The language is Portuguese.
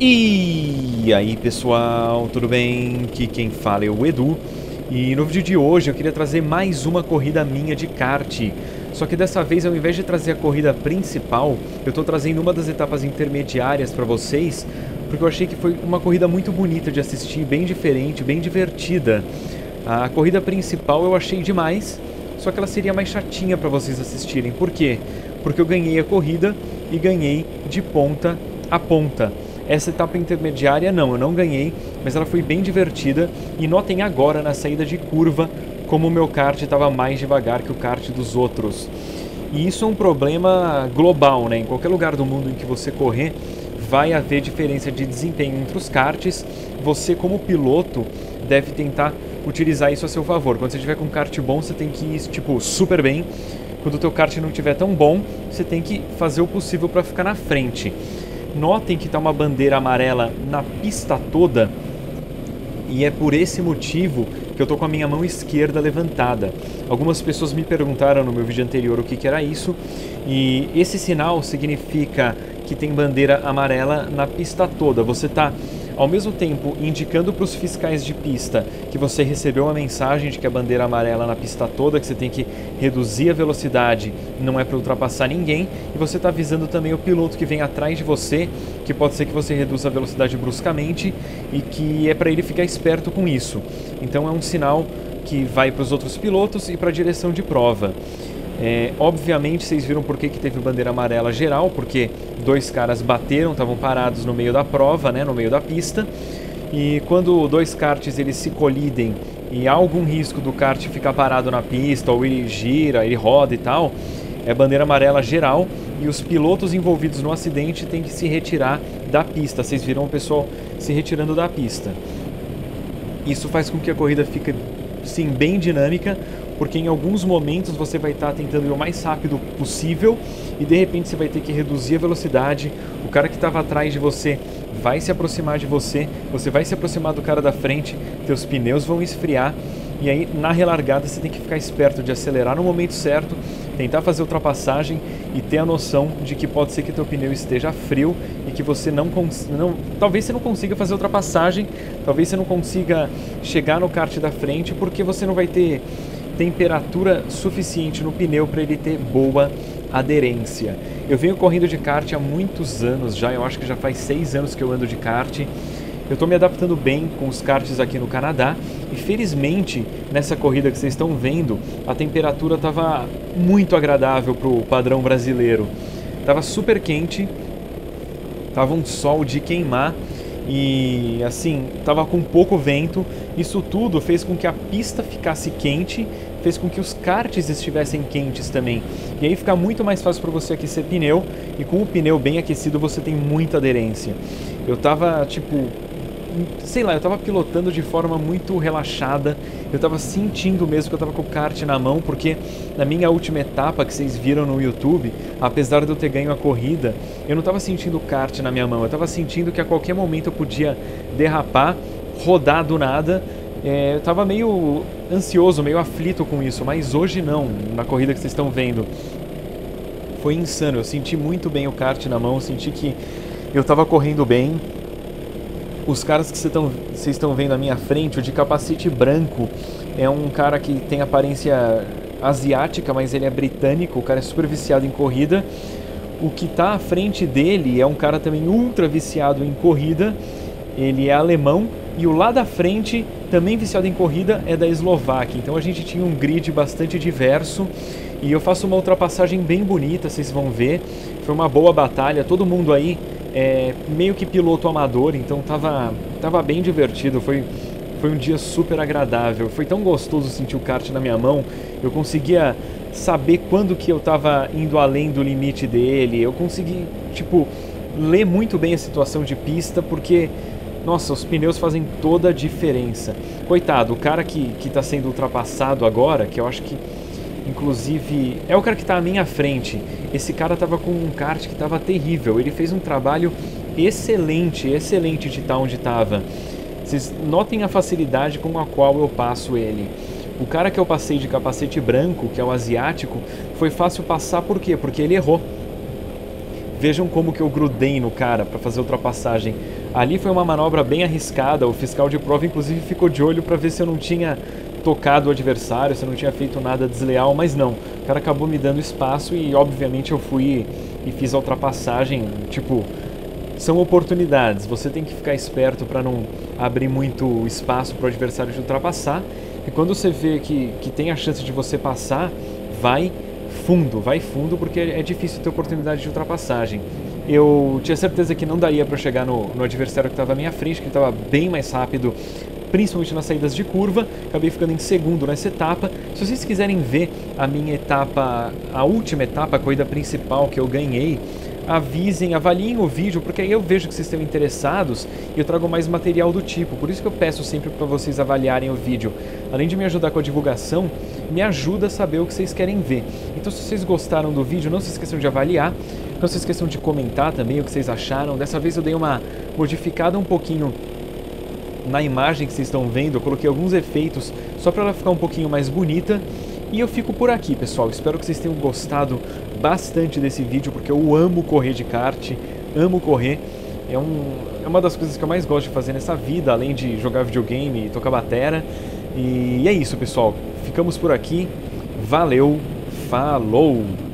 E aí pessoal, tudo bem? Aqui quem fala é o Edu e no vídeo de hoje eu queria trazer mais uma corrida minha de kart. Só que dessa vez ao invés de trazer a corrida principal, eu estou trazendo uma das etapas intermediárias para vocês, porque eu achei que foi uma corrida muito bonita de assistir, bem diferente, bem divertida. A corrida principal eu achei demais, só que ela seria mais chatinha para vocês assistirem. Por quê? Porque eu ganhei a corrida e ganhei de ponta a ponta. Essa etapa intermediária não, eu não ganhei, mas ela foi bem divertida e notem agora na saída de curva como o meu kart estava mais devagar que o kart dos outros. E isso é um problema global, né? Em qualquer lugar do mundo em que você correr, vai haver diferença de desempenho entre os karts. Você, como piloto, deve tentar utilizar isso a seu favor. Quando você tiver com um kart bom, você tem que ir tipo super bem. Quando o teu kart não estiver tão bom, você tem que fazer o possível para ficar na frente. Notem que está uma bandeira amarela na pista toda e é por esse motivo que eu estou com a minha mão esquerda levantada. Algumas pessoas me perguntaram no meu vídeo anterior o que, que era isso e esse sinal significa que tem bandeira amarela na pista toda. Você está ao mesmo tempo indicando para os fiscais de pista que você recebeu uma mensagem de que a bandeira amarela na pista toda, que você tem que reduzir a velocidade, não é para ultrapassar ninguém, e você está avisando também o piloto que vem atrás de você, que pode ser que você reduza a velocidade bruscamente e que é para ele ficar esperto com isso. Então é um sinal que vai para os outros pilotos e para a direção de prova. É, obviamente vocês viram por que, que teve bandeira amarela geral, porque dois caras bateram, estavam parados no meio da prova, né, no meio da pista. E quando dois karts eles se colidem e há algum risco do kart ficar parado na pista, ou ele gira, ele roda e tal, é bandeira amarela geral e os pilotos envolvidos no acidente têm que se retirar da pista. Vocês viram o pessoal se retirando da pista. Isso faz com que a corrida fique sim bem dinâmica, porque em alguns momentos você vai estar tentando ir o mais rápido possível e de repente você vai ter que reduzir a velocidade. O cara que estava atrás de você vai se aproximar de você, você vai se aproximar do cara da frente, teus pneus vão esfriar e aí na relargada você tem que ficar esperto de acelerar no momento certo, tentar fazer ultrapassagem e ter a noção de que pode ser que teu pneu esteja frio e que você não, não talvez você não consiga fazer ultrapassagem, talvez você não consiga chegar no kart da frente porque você não vai ter temperatura suficiente no pneu para ele ter boa aderência. Eu venho correndo de kart há muitos anos já, eu acho que já faz seis anos que eu ando de kart. Eu estou me adaptando bem com os karts aqui no Canadá e felizmente nessa corrida que vocês estão vendo a temperatura estava muito agradável para o padrão brasileiro. Tava super quente, tava um sol de queimar e assim tava com pouco vento. Isso tudo fez com que a pista ficasse quente fez com que os karts estivessem quentes também. E aí fica muito mais fácil para você aquecer pneu e com o pneu bem aquecido você tem muita aderência. Eu tava tipo, sei lá, eu tava pilotando de forma muito relaxada. Eu tava sentindo mesmo que eu tava com o kart na mão, porque na minha última etapa que vocês viram no YouTube, apesar de eu ter ganho a corrida, eu não tava sentindo o kart na minha mão. Eu tava sentindo que a qualquer momento eu podia derrapar, rodar do nada é, eu estava meio ansioso, meio aflito com isso, mas hoje não, na corrida que vocês estão vendo. Foi insano, eu senti muito bem o kart na mão, senti que eu estava correndo bem. Os caras que vocês estão vendo à minha frente, o de capacete branco, é um cara que tem aparência asiática, mas ele é britânico, o cara é super viciado em corrida. O que está à frente dele é um cara também ultra viciado em corrida, ele é alemão e o lá da frente, também viciado em corrida, é da Eslováquia. Então a gente tinha um grid bastante diverso e eu faço uma ultrapassagem bem bonita, vocês vão ver. Foi uma boa batalha, todo mundo aí é meio que piloto amador, então tava, tava bem divertido. Foi, foi um dia super agradável. Foi tão gostoso sentir o kart na minha mão. Eu conseguia saber quando que eu estava indo além do limite dele. Eu consegui, tipo, ler muito bem a situação de pista, porque nossa, os pneus fazem toda a diferença. Coitado, o cara que está sendo ultrapassado agora, que eu acho que inclusive é o cara que está à minha frente. Esse cara estava com um kart que estava terrível. Ele fez um trabalho excelente, excelente de estar onde estava. Vocês notem a facilidade com a qual eu passo ele. O cara que eu passei de capacete branco, que é o asiático, foi fácil passar por quê? Porque ele errou. Vejam como que eu grudei no cara para fazer a ultrapassagem. Ali foi uma manobra bem arriscada, o fiscal de prova inclusive ficou de olho para ver se eu não tinha tocado o adversário, se eu não tinha feito nada desleal, mas não. O cara acabou me dando espaço e obviamente eu fui e fiz a ultrapassagem, tipo, são oportunidades. Você tem que ficar esperto para não abrir muito espaço para o adversário de ultrapassar. E quando você vê que, que tem a chance de você passar, vai fundo, vai fundo, porque é difícil ter oportunidade de ultrapassagem. Eu tinha certeza que não daria para chegar no, no adversário que estava à minha frente, que estava bem mais rápido, principalmente nas saídas de curva. Acabei ficando em segundo nessa etapa. Se vocês quiserem ver a minha etapa, a última etapa, a corrida principal que eu ganhei, avisem, avaliem o vídeo, porque aí eu vejo que vocês estão interessados e eu trago mais material do tipo. Por isso que eu peço sempre para vocês avaliarem o vídeo. Além de me ajudar com a divulgação, me ajuda a saber o que vocês querem ver. Então se vocês gostaram do vídeo, não se esqueçam de avaliar, não se esqueçam de comentar também o que vocês acharam. Dessa vez eu dei uma modificada um pouquinho na imagem que vocês estão vendo, eu coloquei alguns efeitos só para ela ficar um pouquinho mais bonita. E eu fico por aqui, pessoal. Espero que vocês tenham gostado bastante desse vídeo, porque eu amo correr de kart, amo correr. É, um, é uma das coisas que eu mais gosto de fazer nessa vida, além de jogar videogame e tocar batera. E é isso, pessoal. Ficamos por aqui. Valeu, falou!